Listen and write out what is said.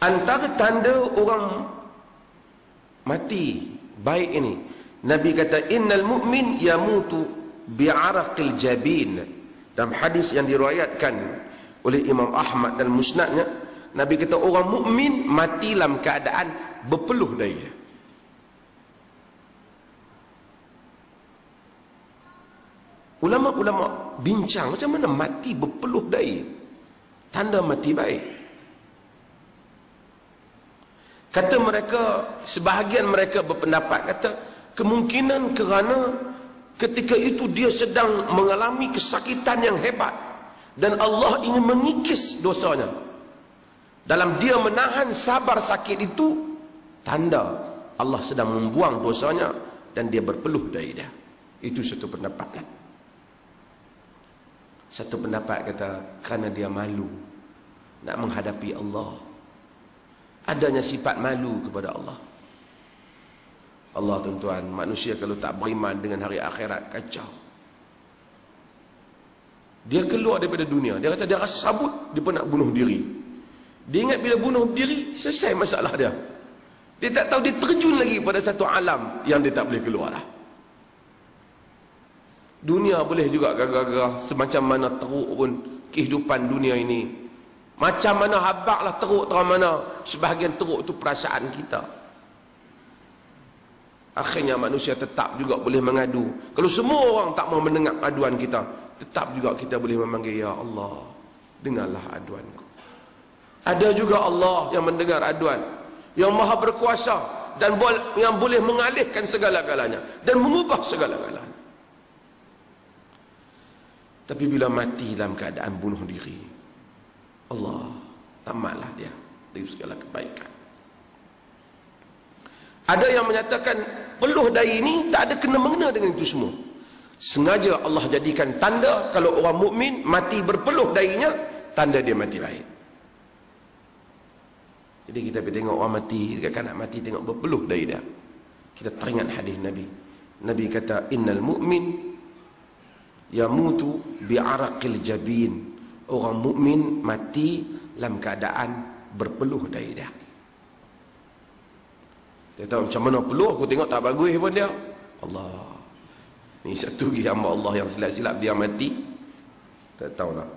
antara tanda orang mati baik ini. Nabi kata innal mu'min yamutu bi'araqil jabin. Dalam hadis yang diriwayatkan oleh Imam Ahmad dan musnadnya Nabi kata orang mukmin mati dalam keadaan berpeluh daya. Ulama-ulama bincang macam mana mati berpeluh daya. Tanda mati baik Kata mereka, sebahagian mereka berpendapat, kata kemungkinan kerana ketika itu dia sedang mengalami kesakitan yang hebat dan Allah ingin mengikis dosanya. Dalam dia menahan sabar sakit itu, tanda Allah sedang membuang dosanya dan dia berpeluh dari dia. Itu satu pendapat. Satu pendapat kata, kerana dia malu nak menghadapi Allah adanya sifat malu kepada Allah. Allah tuan-tuan manusia kalau tak beriman dengan hari akhirat kacau. Dia keluar daripada dunia. Dia kata dia rasa sabut dia pun nak bunuh diri. Dia ingat bila bunuh diri selesai masalah dia. Dia tak tahu dia terjun lagi pada satu alam yang dia tak boleh keluar lah dunia boleh juga gagah-gagah semacam mana teruk pun kehidupan dunia ini macam mana habaklah teruk terang mana. Sebahagian teruk itu perasaan kita. Akhirnya manusia tetap juga boleh mengadu. Kalau semua orang tak mau mendengar aduan kita. Tetap juga kita boleh memanggil, Ya Allah. Dengarlah aduanku. Ada juga Allah yang mendengar aduan. Yang maha berkuasa. Dan yang boleh mengalihkan segala-galanya. Dan mengubah segala-galanya. Tapi bila mati dalam keadaan bunuh diri. Allah tamatlah dia dari segala kebaikan. Ada yang menyatakan peluh dai ini tak ada kena mengena dengan itu semua. Sengaja Allah jadikan tanda kalau orang mukmin mati berpeluh dainya tanda dia mati baik. Jadi kita pergi tengok orang mati dekat kanak mati tengok berpeluh dai dia. Kita teringat hadis Nabi. Nabi kata innal mu'min yamutu bi'araqil jabin orang mukmin mati dalam keadaan berpeluh dari dia. Dia tahu macam mana peluh, aku tengok tak bagus pun dia. Allah. Ni satu lagi hamba Allah yang silap-silap dia mati. Tak tahu lah.